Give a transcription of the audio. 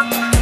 Bye.